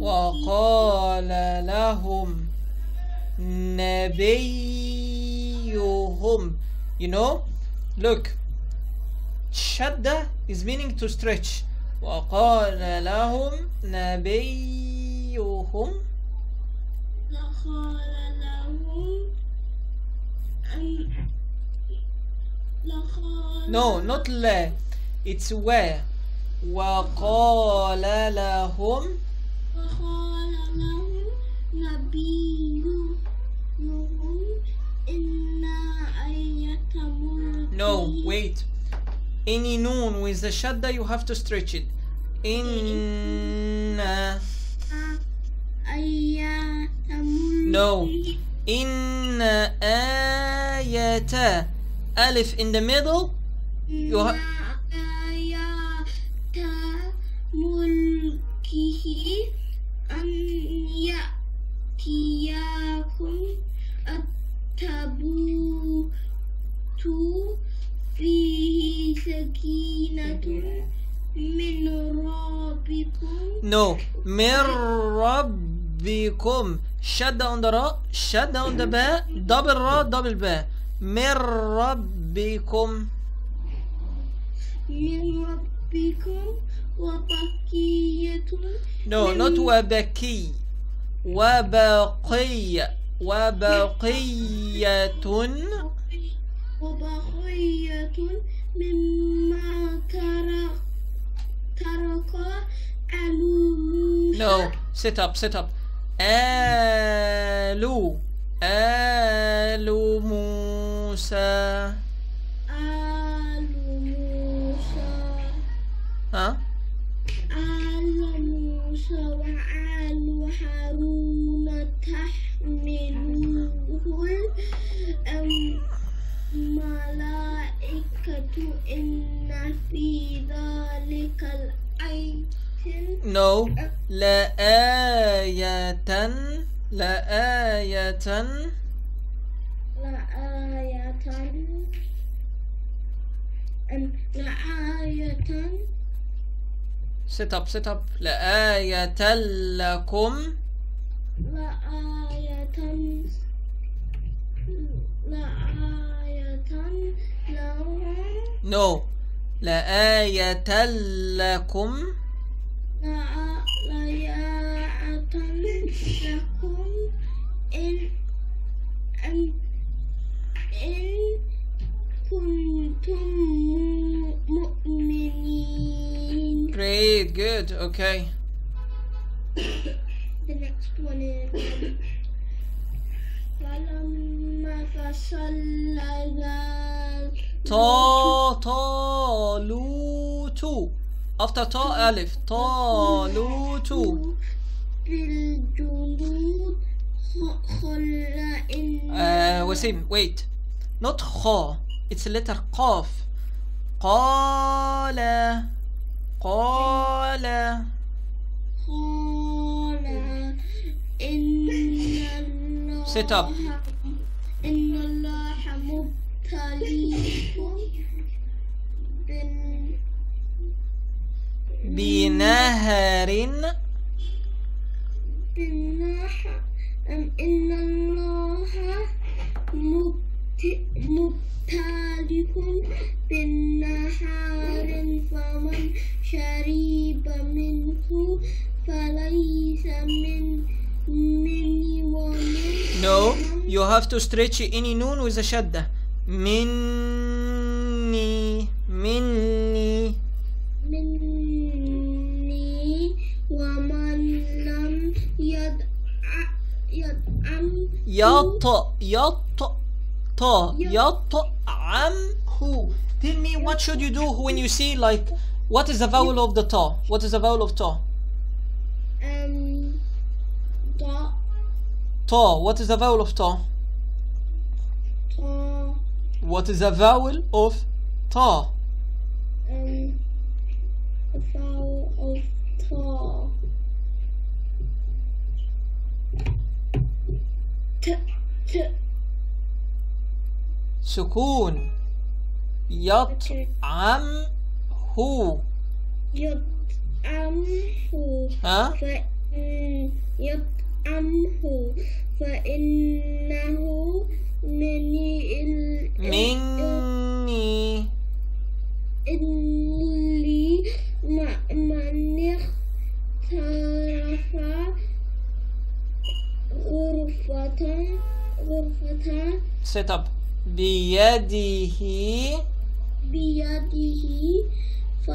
وقال لهم نبيهم. You know look shadda is meaning to stretch. وقال لهم نبيهم. لقال لهم no not لا. It's where. وقال لهم وقال لهم نبيهم إن آية ملكه no wait any noon with the shadda you have to stretch it in آية ملكه No. إن آية ألف in the middle you ha- ملكه أن يأتيكم التابوت فيه سكينة من ربكم. No من ربكم. Shut down the ra shut down the ba double ra double ba من ربكم. من ربكم وبقية no not وبكي. وبقي. وبقية وبقية مما ترك ترك آل موسى. No, sit up, sit up. آلو. آلو موسى. هارون تحمله الملائكة إن في ذلك الآية No. لآية لآية لآية لآية sit up sit up. لآية لكم. لآية لآية لهم No. لآية لكم. لآ- لآية لكم. إن Great good okay The next one is فلما فصل ذلك تا طالوت after تا ألف طالوت بالجنود خل إن Uh, Wasim, wait. Not خا. It's a letter قاف. قال قال قال إن الله Sit up. إن الله مبتليكم بنهر أم إن الله فمن شرب منه فليس من مني ومن No, you have to stretch any noon with a shadda. مني مني مني ومن لم يدع يدعم يط يط تا يطعمه Tell me what should you do when you see like what is the vowel of the ta? What is the vowel of ta? um da Ta. What is the vowel of ta? ta What is the vowel of ta? um the vowel of ta t t سكون يطعمه يدعمه يطعمه ها فإن يطعمه فإنه مني ال- مني إني من اخترف غرفة غرفة up. بيده بيده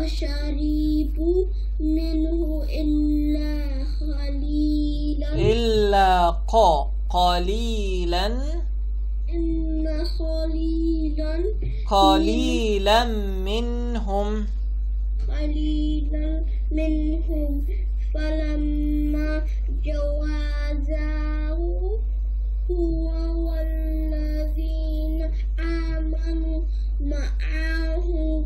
فشربوا منه إلا قليلا إلا قا قليلا. إن قليلا قليلا منهم. قليلا منهم. فلما جوازه هو والذين آمنوا معه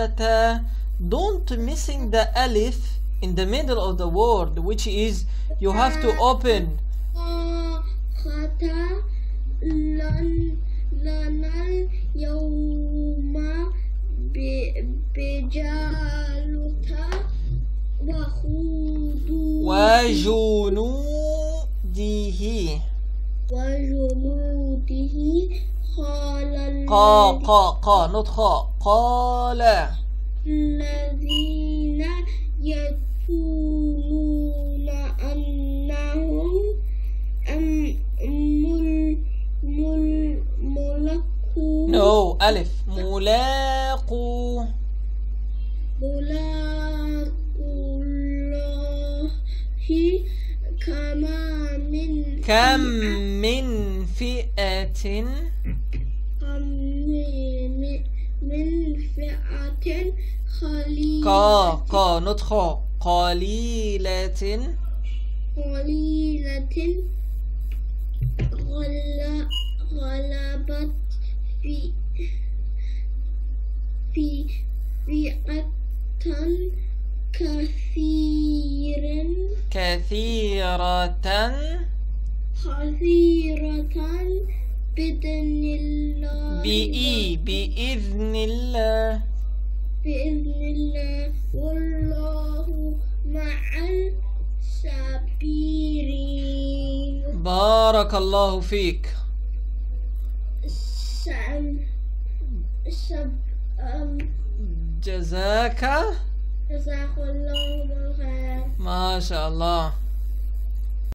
طاقة don't missing the alif in the middle of the word which is you have to open طاقة لن لنا اليوم ب- بجالوت وخذوا وجنوده وجنوده قال قا الذي- قا قا not خا قال الذين يظنون أنهم أم مل مل ملكوا no ألف. ملاقو. ملاقوا الله كما من كم من فئة؟ قا قا خا قليلة. قليلة. غل- غلبت في في فئة كثيرا كثيرة. كثيرة بإذن الله. بإي بإذن الله. بإذن الله. والله مع الصابرين. بارك الله فيك. سم سب أم جزاك. جزاك الله خير ما شاء الله.